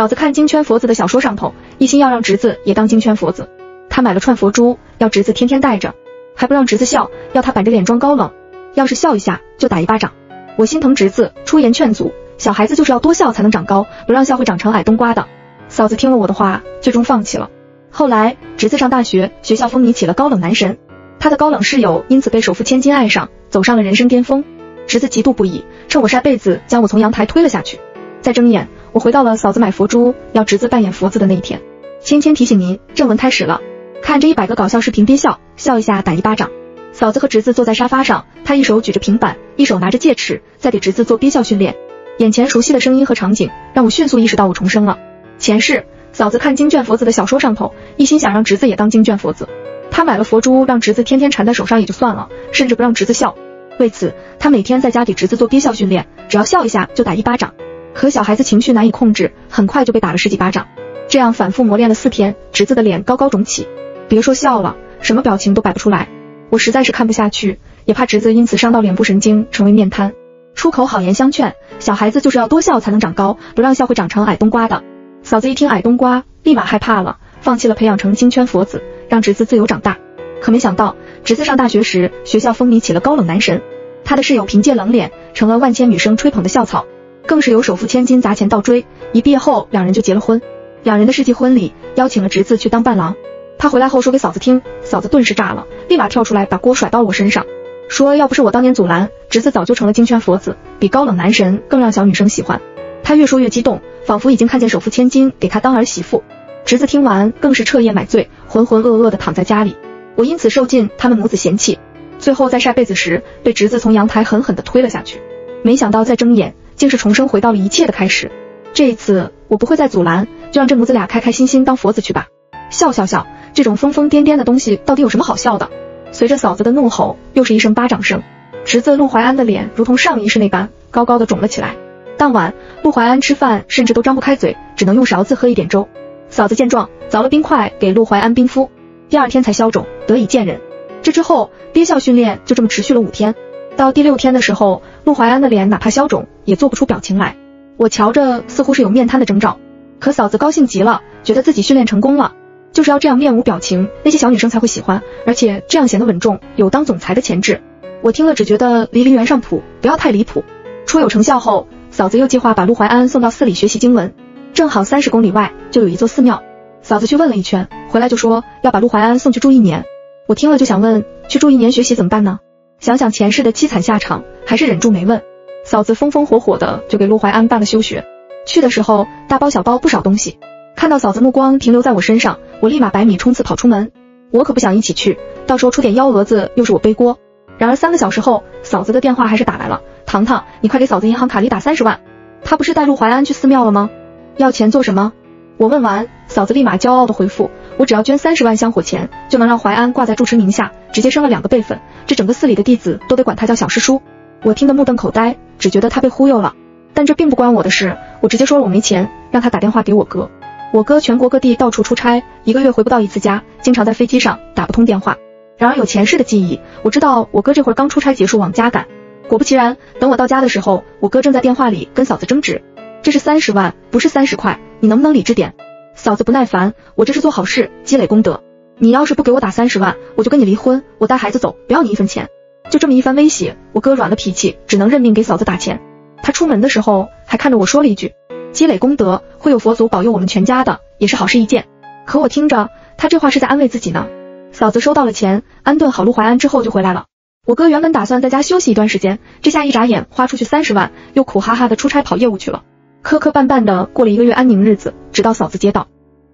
嫂子看金圈佛子的小说上头，一心要让侄子也当金圈佛子。他买了串佛珠，要侄子天天戴着，还不让侄子笑，要他板着脸装高冷，要是笑一下就打一巴掌。我心疼侄子，出言劝阻，小孩子就是要多笑才能长高，不让笑会长成矮冬瓜的。嫂子听了我的话，最终放弃了。后来侄子上大学，学校风靡起了高冷男神，他的高冷室友因此被首富千金爱上，走上了人生巅峰。侄子嫉妒不已，趁我晒被子，将我从阳台推了下去。再睁眼，我回到了嫂子买佛珠要侄子扮演佛子的那一天。芊芊提醒您，正文开始了。看着一百个搞笑视频憋笑，笑一下打一巴掌。嫂子和侄子坐在沙发上，他一手举着平板，一手拿着戒尺，在给侄子做憋笑训练。眼前熟悉的声音和场景，让我迅速意识到我重生了。前世，嫂子看经卷佛子的小说上头，一心想让侄子也当经卷佛子。他买了佛珠，让侄子天天缠在手上也就算了，甚至不让侄子笑。为此，他每天在家给侄子做憋笑训练，只要笑一下就打一巴掌。可小孩子情绪难以控制，很快就被打了十几巴掌。这样反复磨练了四天，侄子的脸高高肿起，别说笑了，什么表情都摆不出来。我实在是看不下去，也怕侄子因此伤到脸部神经，成为面瘫。出口好言相劝，小孩子就是要多笑才能长高，不让笑会长成矮冬瓜的。嫂子一听矮冬瓜，立马害怕了，放弃了培养成金圈佛子，让侄子自由长大。可没想到，侄子上大学时，学校风靡起了高冷男神，他的室友凭借冷脸，成了万千女生吹捧的校草。更是有首富千金砸钱倒追，一毕业后两人就结了婚。两人的世纪婚礼邀请了侄子去当伴郎。他回来后说给嫂子听，嫂子顿时炸了，立马跳出来把锅甩到了我身上，说要不是我当年阻拦，侄子早就成了金圈佛子，比高冷男神更让小女生喜欢。他越说越激动，仿佛已经看见首富千金给他当儿媳妇。侄子听完更是彻夜买醉，浑浑噩噩的躺在家里。我因此受尽他们母子嫌弃，最后在晒被子时被侄子从阳台狠狠的推了下去。没想到再睁眼。竟是重生，回到了一切的开始。这一次我不会再阻拦，就让这母子俩开开心心当佛子去吧。笑笑笑，这种疯疯癫癫的东西到底有什么好笑的？随着嫂子的怒吼，又是一声巴掌声。侄子陆怀安的脸如同上一世那般高高的肿了起来。当晚，陆怀安吃饭甚至都张不开嘴，只能用勺子喝一点粥。嫂子见状，凿了冰块给陆怀安冰敷，第二天才消肿，得以见人。这之后，憋笑训练就这么持续了五天。到第六天的时候，陆怀安的脸哪怕消肿，也做不出表情来。我瞧着似乎是有面瘫的征兆，可嫂子高兴极了，觉得自己训练成功了，就是要这样面无表情，那些小女生才会喜欢，而且这样显得稳重，有当总裁的潜质。我听了只觉得离梨园上谱，不要太离谱。初有成效后，嫂子又计划把陆怀安送到寺里学习经文，正好三十公里外就有一座寺庙。嫂子去问了一圈，回来就说要把陆怀安送去住一年。我听了就想问，去住一年学习怎么办呢？想想前世的凄惨下场，还是忍住没问。嫂子风风火火的就给陆怀安办了休学。去的时候大包小包不少东西，看到嫂子目光停留在我身上，我立马百米冲刺跑出门。我可不想一起去，到时候出点幺蛾子又是我背锅。然而三个小时后，嫂子的电话还是打来了。糖糖，你快给嫂子银行卡里打三十万。她不是带陆怀安去寺庙了吗？要钱做什么？我问完，嫂子立马骄傲的回复。我只要捐三十万香火钱，就能让怀安挂在住持名下，直接升了两个辈分。这整个寺里的弟子都得管他叫小师叔。我听得目瞪口呆，只觉得他被忽悠了。但这并不关我的事，我直接说了我没钱，让他打电话给我哥。我哥全国各地到处出差，一个月回不到一次家，经常在飞机上打不通电话。然而有前世的记忆，我知道我哥这会儿刚出差结束往家赶。果不其然，等我到家的时候，我哥正在电话里跟嫂子争执，这是三十万，不是三十块，你能不能理智点？嫂子不耐烦，我这是做好事，积累功德。你要是不给我打三十万，我就跟你离婚，我带孩子走，不要你一分钱。就这么一番威胁，我哥软了脾气，只能认命给嫂子打钱。他出门的时候还看着我说了一句：积累功德会有佛祖保佑我们全家的，也是好事一件。可我听着，他这话是在安慰自己呢。嫂子收到了钱，安顿好陆怀安之后就回来了。我哥原本打算在家休息一段时间，这下一眨眼花出去三十万，又苦哈哈的出差跑业务去了。磕磕绊绊的过了一个月安宁日子，直到嫂子接到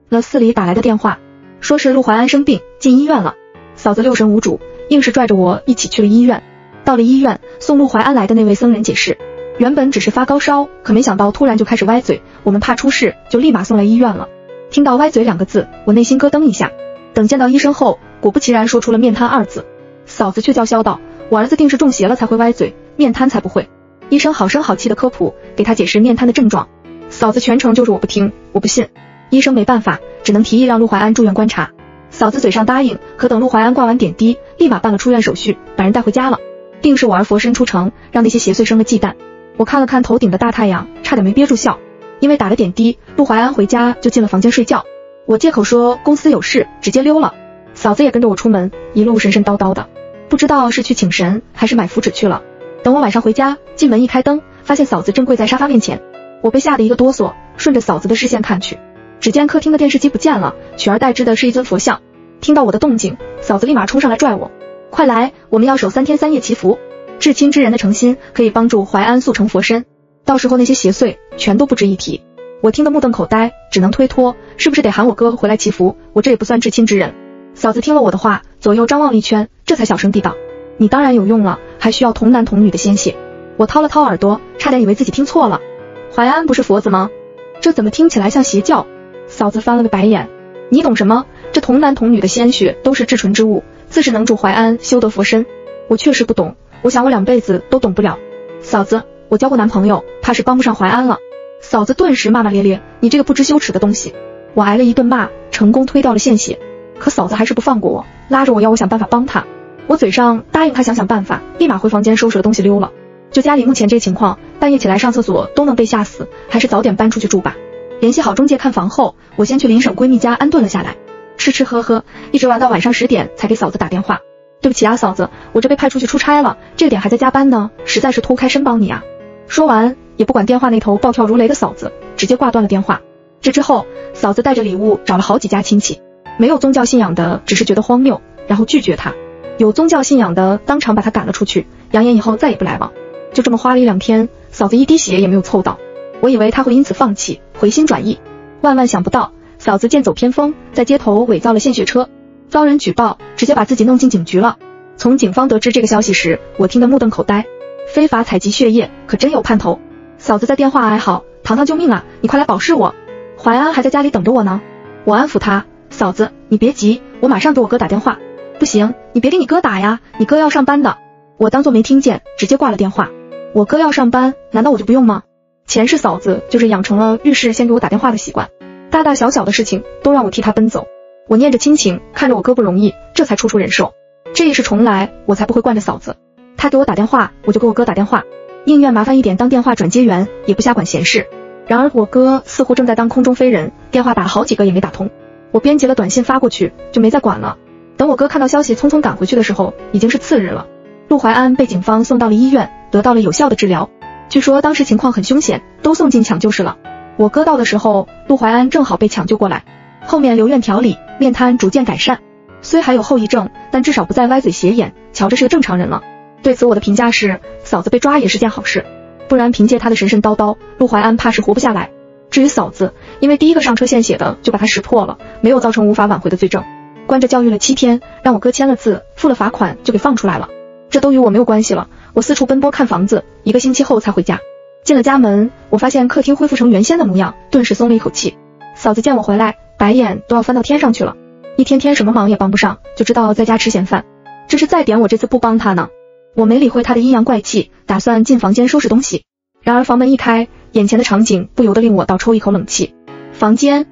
了寺里打来的电话，说是陆怀安生病进医院了。嫂子六神无主，硬是拽着我一起去了医院。到了医院，送陆怀安来的那位僧人解释，原本只是发高烧，可没想到突然就开始歪嘴，我们怕出事，就立马送来医院了。听到歪嘴两个字，我内心咯噔一下。等见到医生后，果不其然说出了面瘫二字。嫂子却叫嚣道：“我儿子定是中邪了才会歪嘴，面瘫才不会。”医生好声好气的科普，给他解释面瘫的症状。嫂子全程就是我不听，我不信。医生没办法，只能提议让陆怀安住院观察。嫂子嘴上答应，可等陆怀安挂完点滴，立马办了出院手续，把人带回家了。定是我儿佛身出城，让那些邪祟生了忌惮。我看了看头顶的大太阳，差点没憋住笑。因为打了点滴，陆怀安回家就进了房间睡觉。我借口说公司有事，直接溜了。嫂子也跟着我出门，一路神神叨叨的，不知道是去请神还是买符纸去了。等我晚上回家，进门一开灯，发现嫂子正跪在沙发面前，我被吓得一个哆嗦，顺着嫂子的视线看去，只见客厅的电视机不见了，取而代之的是一尊佛像。听到我的动静，嫂子立马冲上来拽我，快来，我们要守三天三夜祈福，至亲之人的诚心可以帮助淮安速成佛身。到时候那些邪祟全都不值一提。我听得目瞪口呆，只能推脱，是不是得喊我哥回来祈福？我这也不算至亲之人。嫂子听了我的话，左右张望了一圈，这才小声地道：“你当然有用了，还需要童男童女的鲜血。”我掏了掏耳朵，差点以为自己听错了。淮安不是佛子吗？这怎么听起来像邪教？嫂子翻了个白眼：“你懂什么？这童男童女的鲜血都是至纯之物，自是能助淮安修得佛身。我确实不懂，我想我两辈子都懂不了。嫂子。”我交过男朋友，怕是帮不上淮安了。嫂子顿时骂骂咧咧：“你这个不知羞耻的东西！”我挨了一顿骂，成功推掉了献血。可嫂子还是不放过我，拉着我要我想办法帮她。我嘴上答应她想想办法，立马回房间收拾了东西溜了。就家里目前这情况，半夜起来上厕所都能被吓死，还是早点搬出去住吧。联系好中介看房后，我先去邻省闺蜜家安顿了下来，吃吃喝喝，一直玩到晚上十点才给嫂子打电话。对不起啊，嫂子，我这被派出去出差了，这点还在加班呢，实在是脱不开身帮你啊。说完，也不管电话那头暴跳如雷的嫂子，直接挂断了电话。这之后，嫂子带着礼物找了好几家亲戚，没有宗教信仰的只是觉得荒谬，然后拒绝他；有宗教信仰的当场把他赶了出去，扬言以后再也不来往。就这么花了一两天，嫂子一滴血也没有凑到。我以为他会因此放弃，回心转意，万万想不到，嫂子剑走偏锋，在街头伪造了献血车，遭人举报，直接把自己弄进警局了。从警方得知这个消息时，我听得目瞪口呆。非法采集血液可真有盼头，嫂子在电话哀嚎：“糖糖救命啊！你快来保释我！”淮安还在家里等着我呢。我安抚他：“嫂子，你别急，我马上给我哥打电话。”不行，你别给你哥打呀，你哥要上班的。我当做没听见，直接挂了电话。我哥要上班，难道我就不用吗？前世嫂子就是养成了遇事先给我打电话的习惯，大大小小的事情都让我替他奔走。我念着亲情，看着我哥不容易，这才处处忍受。这一世重来，我才不会惯着嫂子。他给我打电话，我就给我哥打电话，宁愿麻烦一点当电话转接员，也不瞎管闲事。然而我哥似乎正在当空中飞人，电话打了好几个也没打通。我编辑了短信发过去，就没再管了。等我哥看到消息，匆匆赶回去的时候，已经是次日了。陆怀安被警方送到了医院，得到了有效的治疗。据说当时情况很凶险，都送进抢救室了。我哥到的时候，陆怀安正好被抢救过来，后面留院调理，面瘫逐渐改善。虽还有后遗症，但至少不再歪嘴斜眼，瞧着是个正常人了。对此我的评价是，嫂子被抓也是件好事，不然凭借他的神神叨叨，陆怀安怕是活不下来。至于嫂子，因为第一个上车献血的就把他识破了，没有造成无法挽回的罪证，关着教育了七天，让我哥签了字，付了罚款就给放出来了。这都与我没有关系了。我四处奔波看房子，一个星期后才回家。进了家门，我发现客厅恢复成原先的模样，顿时松了一口气。嫂子见我回来，白眼都要翻到天上去了。一天天什么忙也帮不上，就知道在家吃闲饭。这是在点我这次不帮他呢。我没理会他的阴阳怪气，打算进房间收拾东西。然而房门一开，眼前的场景不由得令我倒抽一口冷气。房间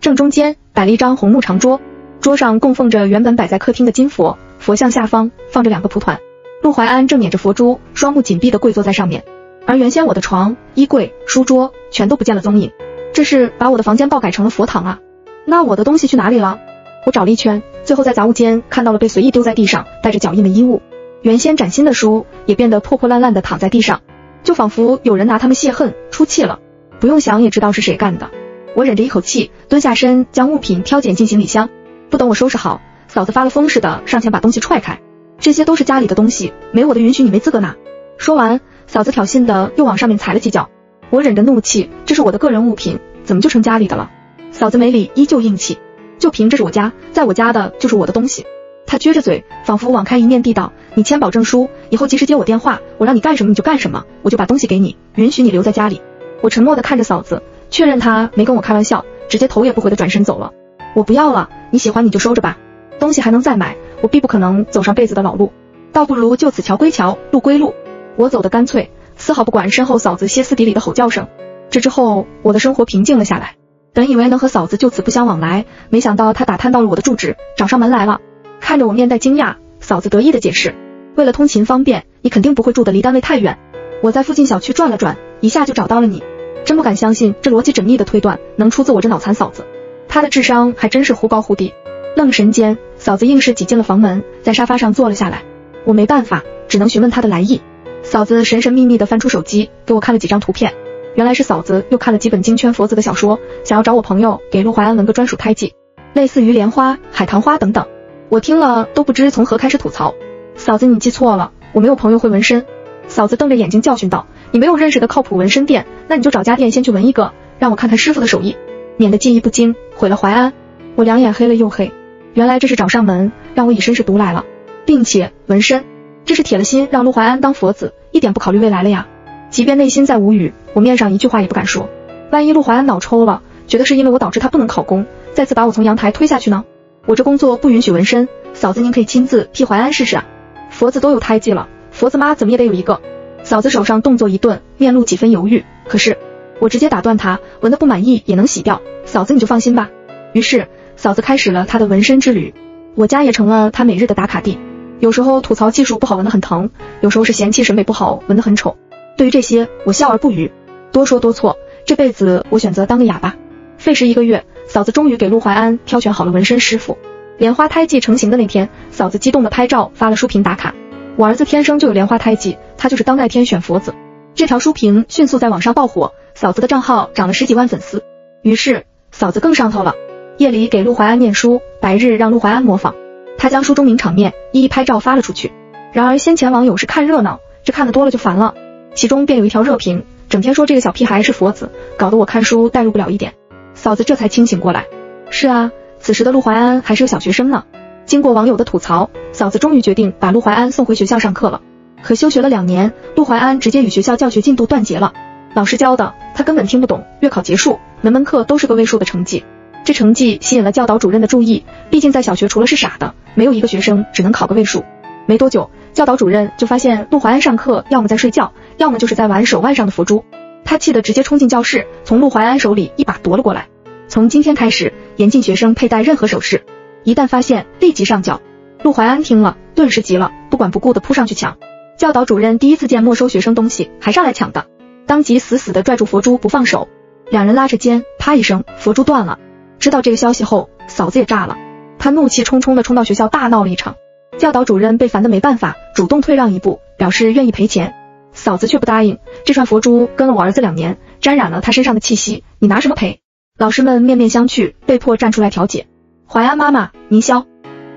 正中间摆了一张红木长桌，桌上供奉着原本摆在客厅的金佛，佛像下方放着两个蒲团。陆怀安正捻着佛珠，双目紧闭的跪坐在上面。而原先我的床、衣柜、书桌全都不见了踪影，这是把我的房间爆改成了佛堂啊！那我的东西去哪里了？我找了一圈，最后在杂物间看到了被随意丢在地上、带着脚印的衣物。原先崭新的书也变得破破烂烂的躺在地上，就仿佛有人拿它们泄恨出气了。不用想也知道是谁干的。我忍着一口气，蹲下身将物品挑拣进行李箱。不等我收拾好，嫂子发了疯似的上前把东西踹开。这些都是家里的东西，没我的允许你没资格拿。说完，嫂子挑衅的又往上面踩了几脚。我忍着怒气，这是我的个人物品，怎么就成家里的了？嫂子没理，依旧硬气，就凭这是我家，在我家的就是我的东西。她撅着嘴，仿佛网开一面地道：“你签保证书，以后及时接我电话，我让你干什么你就干什么，我就把东西给你，允许你留在家里。”我沉默的看着嫂子，确认她没跟我开玩笑，直接头也不回的转身走了。我不要了，你喜欢你就收着吧，东西还能再买，我必不可能走上辈子的老路，倒不如就此桥归桥，路归路。我走的干脆，丝毫不管身后嫂子歇斯底里的吼叫声。这之后，我的生活平静了下来。本以为能和嫂子就此不相往来，没想到她打探到了我的住址，找上门来了。看着我面带惊讶，嫂子得意的解释：“为了通勤方便，你肯定不会住的离单位太远。我在附近小区转了转，一下就找到了你。真不敢相信这逻辑缜密的推断能出自我这脑残嫂子，她的智商还真是忽高忽低。愣神间，嫂子硬是挤进了房门，在沙发上坐了下来。我没办法，只能询问她的来意。嫂子神神秘秘地翻出手机，给我看了几张图片。原来是嫂子又看了几本金圈佛子的小说，想要找我朋友给陆淮安纹个专属胎记，类似于莲花、海棠花等等。我听了都不知从何开始吐槽。嫂子，你记错了，我没有朋友会纹身。嫂子瞪着眼睛教训道：“你没有认识的靠谱纹身店，那你就找家店先去纹一个，让我看看师傅的手艺，免得技艺不精毁了淮安。”我两眼黑了又黑，原来这是找上门，让我以身试毒来了，并且纹身，这是铁了心让陆怀安当佛子，一点不考虑未来了呀。即便内心再无语，我面上一句话也不敢说。万一陆怀安脑抽了，觉得是因为我导致他不能考公，再次把我从阳台推下去呢？我这工作不允许纹身，嫂子您可以亲自替怀安试试啊。佛子都有胎记了，佛子妈怎么也得有一个。嫂子手上动作一顿，面露几分犹豫。可是我直接打断他，纹的不满意也能洗掉，嫂子你就放心吧。于是嫂子开始了她的纹身之旅，我家也成了她每日的打卡地。有时候吐槽技术不好纹的很疼，有时候是嫌弃审美不好纹的很丑。对于这些，我笑而不语。多说多错，这辈子我选择当个哑巴。费时一个月，嫂子终于给陆怀安挑选好了纹身师傅。莲花胎记成型的那天，嫂子激动的拍照发了书评打卡。我儿子天生就有莲花胎记，他就是当代天选佛子。这条书评迅速在网上爆火，嫂子的账号涨了十几万粉丝。于是嫂子更上头了，夜里给陆怀安念书，白日让陆怀安模仿。他将书中名场面一一拍照发了出去。然而先前网友是看热闹，这看的多了就烦了。其中便有一条热评，整天说这个小屁孩是佛子，搞得我看书代入不了一点。嫂子这才清醒过来，是啊，此时的陆怀安还是个小学生呢。经过网友的吐槽，嫂子终于决定把陆怀安送回学校上课了。可休学了两年，陆怀安直接与学校教学进度断绝了，老师教的他根本听不懂。月考结束，门门课都是个位数的成绩，这成绩吸引了教导主任的注意，毕竟在小学除了是傻的，没有一个学生只能考个位数。没多久，教导主任就发现陆怀安上课要么在睡觉。要么就是在玩手腕上的佛珠，他气得直接冲进教室，从陆怀安手里一把夺了过来。从今天开始，严禁学生佩戴任何首饰，一旦发现立即上缴。陆怀安听了，顿时急了，不管不顾的扑上去抢。教导主任第一次见没收学生东西还上来抢的，当即死死的拽住佛珠不放手。两人拉着肩，啪一声，佛珠断了。知道这个消息后，嫂子也炸了，她怒气冲冲的冲到学校大闹了一场。教导主任被烦的没办法，主动退让一步，表示愿意赔钱。嫂子却不答应，这串佛珠跟了我儿子两年，沾染了他身上的气息，你拿什么赔？老师们面面相觑，被迫站出来调解。淮安妈妈，您消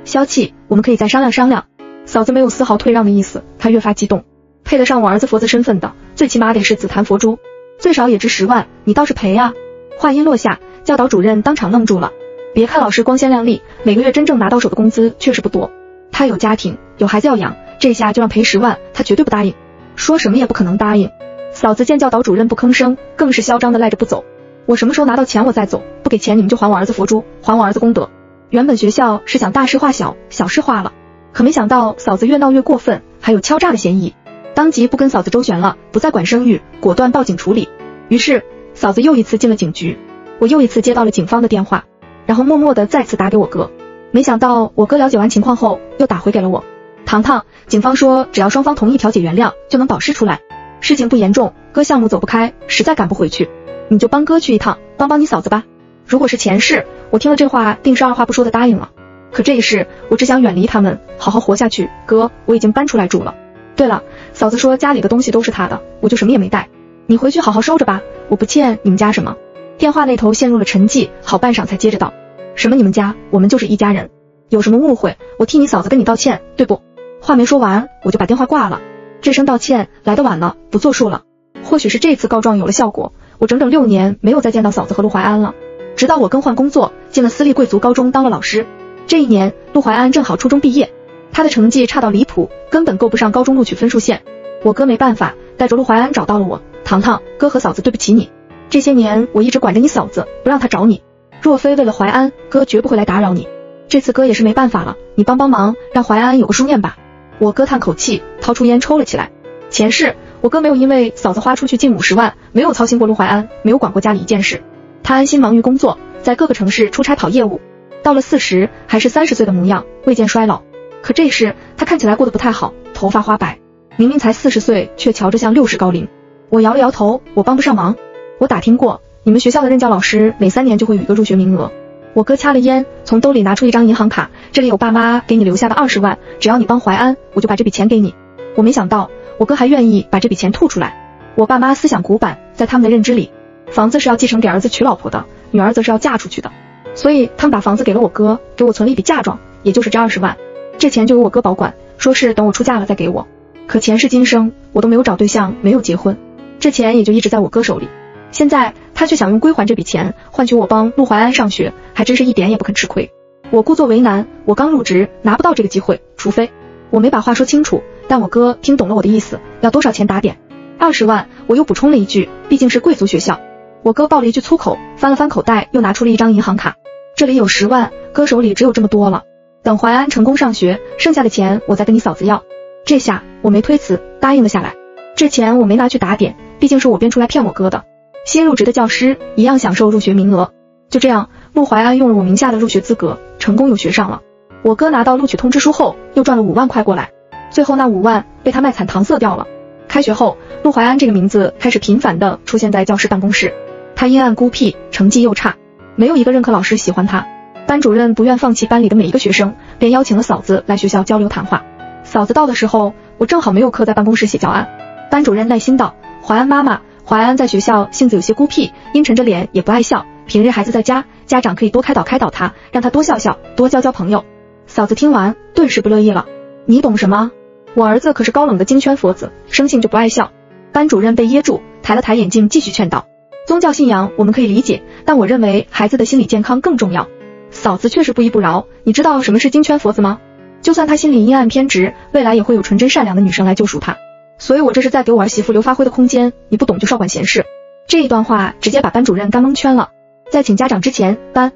消气，我们可以再商量商量。嫂子没有丝毫退让的意思，她越发激动。配得上我儿子佛子身份的，最起码得是紫檀佛珠，最少也值十万，你倒是赔啊！话音落下，教导主任当场愣住了。别看老师光鲜亮丽，每个月真正拿到手的工资确实不多。他有家庭，有孩子要养，这下就让赔十万，他绝对不答应。说什么也不可能答应。嫂子见教导主任不吭声，更是嚣张的赖着不走。我什么时候拿到钱我再走，不给钱你们就还我儿子佛珠，还我儿子功德。原本学校是想大事化小，小事化了，可没想到嫂子越闹越过分，还有敲诈的嫌疑。当即不跟嫂子周旋了，不再管声誉，果断报警处理。于是嫂子又一次进了警局，我又一次接到了警方的电话，然后默默的再次打给我哥。没想到我哥了解完情况后，又打回给了我。糖糖，警方说只要双方同意调解原谅，就能保释出来。事情不严重，哥项目走不开，实在赶不回去，你就帮哥去一趟，帮帮你嫂子吧。如果是前世，我听了这话，定是二话不说的答应了。可这一世，我只想远离他们，好好活下去。哥，我已经搬出来住了。对了，嫂子说家里的东西都是她的，我就什么也没带。你回去好好收着吧，我不欠你们家什么。电话那头陷入了沉寂，好半晌才接着道：什么你们家？我们就是一家人，有什么误会，我替你嫂子跟你道歉，对不？话没说完，我就把电话挂了。这声道歉来的晚了，不作数了。或许是这次告状有了效果，我整整六年没有再见到嫂子和陆怀安了。直到我更换工作，进了私立贵族高中当了老师。这一年，陆怀安正好初中毕业，他的成绩差到离谱，根本够不上高中录取分数线。我哥没办法，带着陆怀安找到了我。糖糖，哥和嫂子对不起你，这些年我一直管着你嫂子，不让她找你。若非为了淮安，哥绝不会来打扰你。这次哥也是没办法了，你帮帮忙，让淮安有个书念吧。我哥叹口气，掏出烟抽了起来。前世我哥没有因为嫂子花出去近五十万，没有操心过陆怀安，没有管过家里一件事。他安心忙于工作，在各个城市出差跑业务。到了四十，还是三十岁的模样，未见衰老。可这时他看起来过得不太好，头发花白，明明才四十岁，却瞧着像六十高龄。我摇了摇头，我帮不上忙。我打听过，你们学校的任教老师每三年就会有一个入学名额。我哥掐了烟，从兜里拿出一张银行卡，这里有爸妈给你留下的二十万，只要你帮淮安，我就把这笔钱给你。我没想到，我哥还愿意把这笔钱吐出来。我爸妈思想古板，在他们的认知里，房子是要继承给儿子娶老婆的，女儿则是要嫁出去的，所以他们把房子给了我哥，给我存了一笔嫁妆，也就是这二十万。这钱就由我哥保管，说是等我出嫁了再给我。可前世今生，我都没有找对象，没有结婚，这钱也就一直在我哥手里。现在他却想用归还这笔钱换取我帮陆淮安上学，还真是一点也不肯吃亏。我故作为难，我刚入职，拿不到这个机会，除非我没把话说清楚。但我哥听懂了我的意思，要多少钱打点？二十万。我又补充了一句，毕竟是贵族学校。我哥爆了一句粗口，翻了翻口袋，又拿出了一张银行卡，这里有十万，哥手里只有这么多了。等淮安成功上学，剩下的钱我再跟你嫂子要。这下我没推辞，答应了下来。这钱我没拿去打点，毕竟是我编出来骗我哥的。新入职的教师一样享受入学名额。就这样，陆淮安用了我名下的入学资格，成功有学上了。我哥拿到录取通知书后，又赚了五万块过来。最后那五万被他卖惨搪塞掉了。开学后，陆淮安这个名字开始频繁的出现在教师办公室。他阴暗孤僻，成绩又差，没有一个任课老师喜欢他。班主任不愿放弃班里的每一个学生，便邀请了嫂子来学校交流谈话。嫂子到的时候，我正好没有课，在办公室写教案。班主任耐心道：“淮安妈妈，淮安在学校性子有些孤僻，阴沉着脸，也不爱笑。平日孩子在家，家长可以多开导开导他，让他多笑笑，多交交朋友。”嫂子听完，顿时不乐意了：“你懂什么？我儿子可是高冷的金圈佛子，生性就不爱笑。”班主任被噎住，抬了抬眼镜，继续劝道：“宗教信仰我们可以理解，但我认为孩子的心理健康更重要。”嫂子却是不依不饶：“你知道什么是金圈佛子吗？就算他心里阴暗偏执，未来也会有纯真善良的女生来救赎他。所以我这是在给我儿媳妇留发挥的空间。你不懂就少管闲事。”这一段话直接把班主任干蒙圈了。在请家长之前，班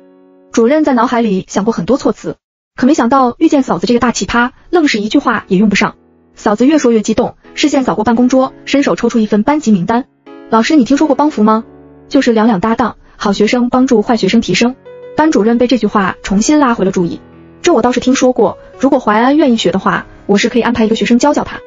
主任在脑海里想过很多措辞。可没想到遇见嫂子这个大奇葩，愣是一句话也用不上。嫂子越说越激动，视线扫过办公桌，伸手抽出一份班级名单。老师，你听说过帮扶吗？就是两两搭档，好学生帮助坏学生提升。班主任被这句话重新拉回了注意。这我倒是听说过，如果淮安愿意学的话，我是可以安排一个学生教教他。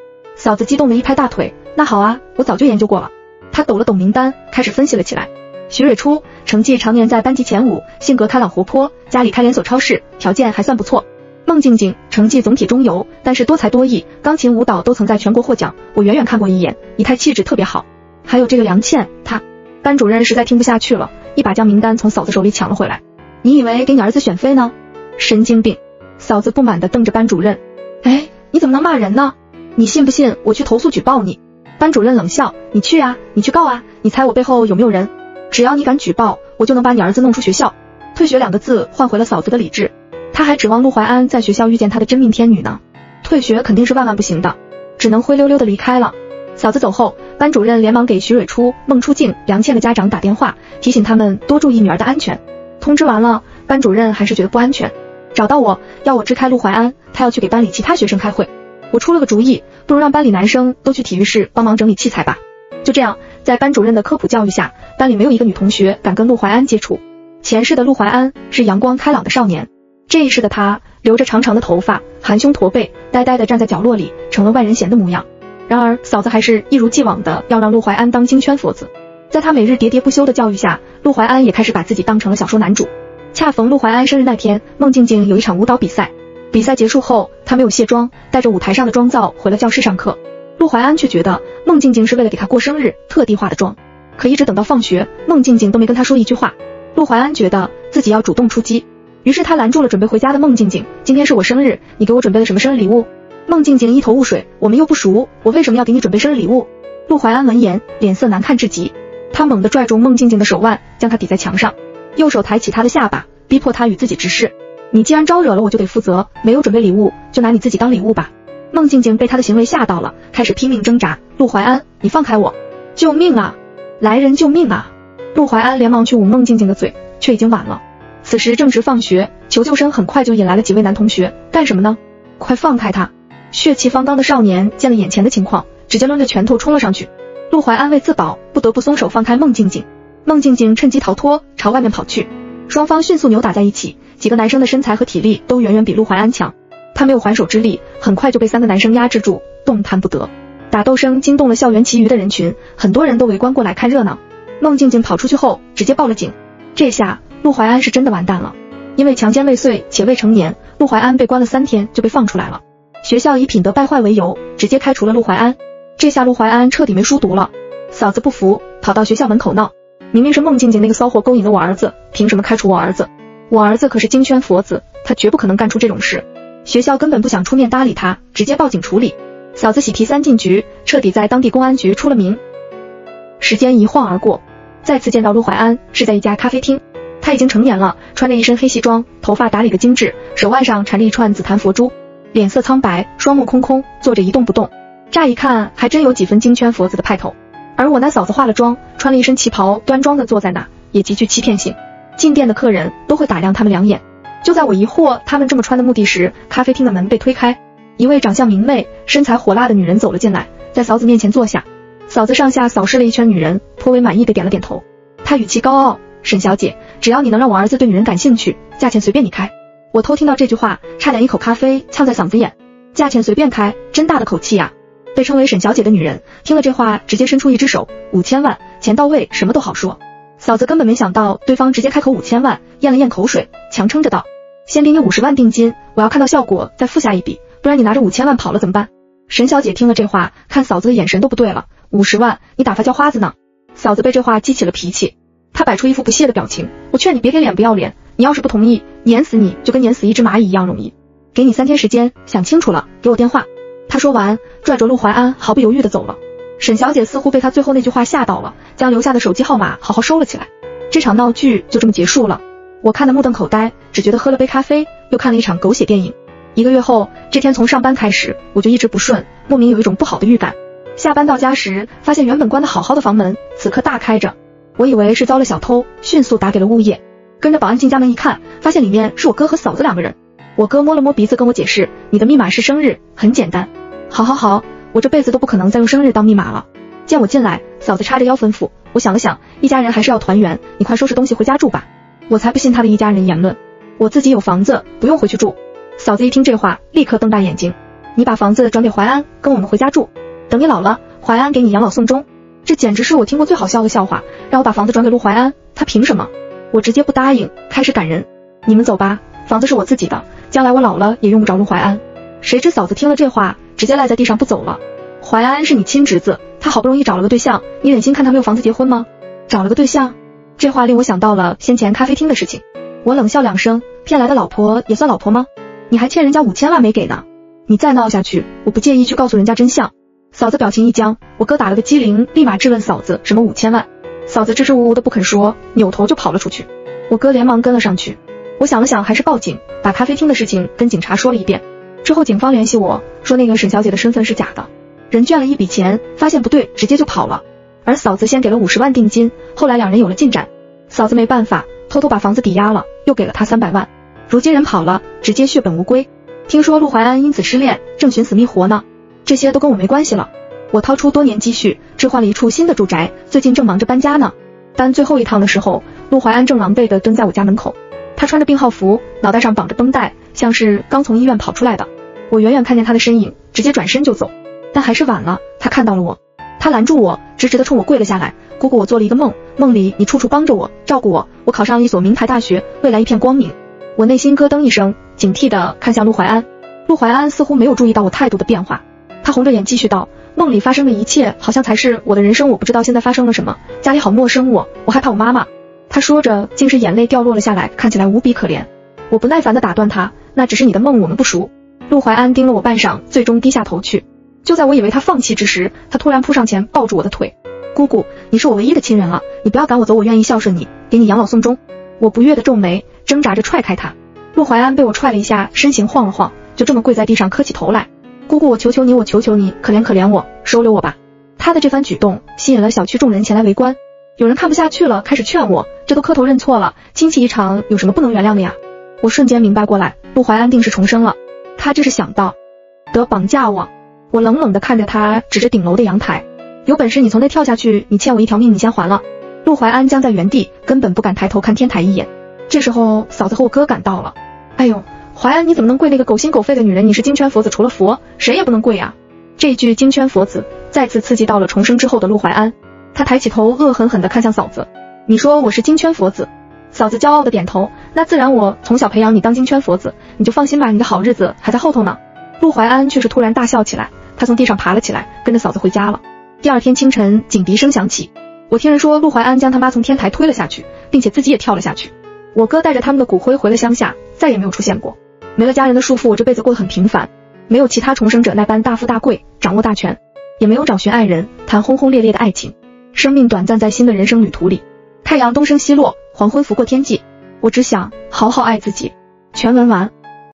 嫂子激动的一拍大腿，那好啊，我早就研究过了。他抖了抖名单，开始分析了起来。徐蕊初，成绩常年在班级前五，性格开朗活泼，家里开连锁超市，条件还算不错。孟静静，成绩总体中游，但是多才多艺，钢琴舞蹈都曾在全国获奖，我远远看过一眼，仪态气质特别好。还有这个梁倩，她，班主任实在听不下去了，一把将名单从嫂子手里抢了回来。你以为给你儿子选妃呢？神经病！嫂子不满的瞪着班主任，哎，你怎么能骂人呢？你信不信我去投诉举报你？班主任冷笑，你去啊，你去告啊，你猜我背后有没有人？只要你敢举报，我就能把你儿子弄出学校。退学两个字换回了嫂子的理智，他还指望陆怀安在学校遇见他的真命天女呢。退学肯定是万万不行的，只能灰溜溜的离开了。嫂子走后，班主任连忙给徐蕊初、孟初静、梁倩的家长打电话，提醒他们多注意女儿的安全。通知完了，班主任还是觉得不安全，找到我要我支开陆怀安，他要去给班里其他学生开会。我出了个主意，不如让班里男生都去体育室帮忙整理器材吧。就这样。在班主任的科普教育下，班里没有一个女同学敢跟陆淮安接触。前世的陆淮安是阳光开朗的少年，这一世的他留着长长的头发，含胸驼背，呆呆的站在角落里，成了万人嫌的模样。然而嫂子还是一如既往的要让陆淮安当金圈佛子。在他每日喋喋不休的教育下，陆淮安也开始把自己当成了小说男主。恰逢陆淮安生日那天，孟静静有一场舞蹈比赛。比赛结束后，他没有卸妆，带着舞台上的妆造回了教室上课。陆淮安却觉得孟静静是为了给他过生日特地化的妆，可一直等到放学，孟静静都没跟他说一句话。陆淮安觉得自己要主动出击，于是他拦住了准备回家的孟静静：“今天是我生日，你给我准备了什么生日礼物？”孟静静一头雾水：“我们又不熟，我为什么要给你准备生日礼物？”陆淮安闻言，脸色难看至极，他猛地拽住孟静静的手腕，将她抵在墙上，右手抬起她的下巴，逼迫她与自己直视：“你既然招惹了我，就得负责，没有准备礼物，就拿你自己当礼物吧。”孟静静被他的行为吓到了，开始拼命挣扎。陆怀安，你放开我！救命啊！来人，救命啊！陆怀安连忙去捂孟静静的嘴，却已经晚了。此时正值放学，求救声很快就引来了几位男同学。干什么呢？快放开他！血气方刚的少年见了眼前的情况，直接抡着拳头冲了上去。陆怀安为自保，不得不松手放开孟静静。孟静静趁机逃脱，朝外面跑去。双方迅速扭打在一起，几个男生的身材和体力都远远比陆淮安强。他没有还手之力，很快就被三个男生压制住，动弹不得。打斗声惊动了校园其余的人群，很多人都围观过来看热闹。孟静静跑出去后，直接报了警。这下陆怀安是真的完蛋了，因为强奸未遂且未成年，陆怀安被关了三天就被放出来了。学校以品德败坏为由，直接开除了陆怀安。这下陆怀安彻底没书读了。嫂子不服，跑到学校门口闹，明明是孟静静那个骚货勾引了我儿子，凭什么开除我儿子？我儿子可是金圈佛子，他绝不可能干出这种事。学校根本不想出面搭理他，直接报警处理。嫂子喜提三进局，彻底在当地公安局出了名。时间一晃而过，再次见到陆怀安是在一家咖啡厅。他已经成年了，穿着一身黑西装，头发打理的精致，手腕上缠着一串紫檀佛珠。脸色苍白，双目空空，坐着一动不动，乍一看还真有几分金圈佛子的派头。而我那嫂子化了妆，穿了一身旗袍，端庄的坐在那，也极具欺骗性。进店的客人都会打量他们两眼。就在我疑惑他们这么穿的目的时，咖啡厅的门被推开，一位长相明媚、身材火辣的女人走了进来，在嫂子面前坐下。嫂子上下扫视了一圈女人，颇为满意的点了点头。她语气高傲：“沈小姐，只要你能让我儿子对女人感兴趣，价钱随便你开。”我偷听到这句话，差点一口咖啡呛在嗓子眼。价钱随便开，真大的口气呀！被称为沈小姐的女人听了这话，直接伸出一只手，五千万，钱到位，什么都好说。嫂子根本没想到对方直接开口五千万，咽了咽口水，强撑着道：“先给你五十万定金，我要看到效果再付下一笔，不然你拿着五千万跑了怎么办？”沈小姐听了这话，看嫂子的眼神都不对了。五十万，你打发叫花子呢？嫂子被这话激起了脾气，她摆出一副不屑的表情。我劝你别给脸不要脸。你要是不同意，碾死你就跟碾死一只蚂蚁一样容易。给你三天时间，想清楚了给我电话。她说完，拽着陆怀安毫不犹豫的走了。沈小姐似乎被他最后那句话吓到了，将留下的手机号码好好收了起来。这场闹剧就这么结束了。我看得目瞪口呆，只觉得喝了杯咖啡，又看了一场狗血电影。一个月后，这天从上班开始，我就一直不顺，莫名有一种不好的预感。下班到家时，发现原本关得好好的房门，此刻大开着。我以为是遭了小偷，迅速打给了物业。跟着保安进家门一看，发现里面是我哥和嫂子两个人。我哥摸了摸鼻子跟我解释：“你的密码是生日，很简单。”好好好，我这辈子都不可能再用生日当密码了。见我进来，嫂子叉着腰吩咐：“我想了想，一家人还是要团圆，你快收拾东西回家住吧。”我才不信他的一家人言论，我自己有房子，不用回去住。嫂子一听这话，立刻瞪大眼睛：“你把房子转给淮安，跟我们回家住，等你老了，淮安给你养老送终。”这简直是我听过最好笑的笑话，让我把房子转给陆淮安，他凭什么？我直接不答应，开始赶人。你们走吧，房子是我自己的，将来我老了也用不着陆淮安。谁知嫂子听了这话，直接赖在地上不走了。淮安是你亲侄子，他好不容易找了个对象，你忍心看他没有房子结婚吗？找了个对象，这话令我想到了先前咖啡厅的事情。我冷笑两声，骗来的老婆也算老婆吗？你还欠人家五千万没给呢。你再闹下去，我不介意去告诉人家真相。嫂子表情一僵，我哥打了个机灵，立马质问嫂子什么五千万。嫂子支支吾吾的不肯说，扭头就跑了出去。我哥连忙跟了上去。我想了想，还是报警，把咖啡厅的事情跟警察说了一遍。之后警方联系我说，那个沈小姐的身份是假的，人捐了一笔钱，发现不对，直接就跑了。而嫂子先给了五十万定金，后来两人有了进展，嫂子没办法，偷偷把房子抵押了，又给了他三百万。如今人跑了，直接血本无归。听说陆怀安因此失恋，正寻死觅活呢。这些都跟我没关系了。我掏出多年积蓄，置换了一处新的住宅，最近正忙着搬家呢。搬最后一趟的时候，陆怀安正狼狈地蹲在我家门口，他穿着病号服，脑袋上绑着绷带，像是刚从医院跑出来的。我远远看见他的身影，直接转身就走，但还是晚了。他看到了我，他拦住我，直直地冲我跪了下来。姑姑，我做了一个梦，梦里你处处帮着我，照顾我，我考上了一所名牌大学，未来一片光明。我内心咯噔一声，警惕地看向陆怀安。陆怀安似乎没有注意到我态度的变化，他红着眼继续道。梦里发生的一切，好像才是我的人生。我不知道现在发生了什么，家里好陌生，我我害怕我妈妈。他说着，竟是眼泪掉落了下来，看起来无比可怜。我不耐烦的打断他，那只是你的梦，我们不熟。陆怀安盯了我半晌，最终低下头去。就在我以为他放弃之时，他突然扑上前抱住我的腿。姑姑，你是我唯一的亲人了，你不要赶我走，我愿意孝顺你，给你养老送终。我不悦的皱眉，挣扎着踹开他。陆怀安被我踹了一下，身形晃了晃，就这么跪在地上磕起头来。姑姑，我求求你，我求求你，可怜可怜我，收留我吧。他的这番举动吸引了小区众人前来围观，有人看不下去了，开始劝我，这都磕头认错了，亲戚一场，有什么不能原谅的呀？我瞬间明白过来，陆怀安定是重生了，他这是想到得绑架我。我冷冷的看着他，指着顶楼的阳台，有本事你从那跳下去，你欠我一条命，你先还了。陆怀安僵在原地，根本不敢抬头看天台一眼。这时候，嫂子和我哥赶到了，哎呦。怀安，你怎么能跪那个狗心狗肺的女人？你是金圈佛子，除了佛，谁也不能跪啊！这句金圈佛子再次刺激到了重生之后的陆怀安。他抬起头，恶狠狠地看向嫂子。你说我是金圈佛子？嫂子骄傲的点头。那自然，我从小培养你当金圈佛子，你就放心吧，你的好日子还在后头呢。陆怀安却是突然大笑起来，他从地上爬了起来，跟着嫂子回家了。第二天清晨，警笛声响起。我听人说，陆怀安将他妈从天台推了下去，并且自己也跳了下去。我哥带着他们的骨灰回了乡下，再也没有出现过。没了家人的束缚，我这辈子过得很平凡，没有其他重生者那般大富大贵，掌握大权，也没有找寻爱人，谈轰轰烈烈的爱情。生命短暂，在新的人生旅途里。太阳东升西落，黄昏拂过天际，我只想好好爱自己。全文完。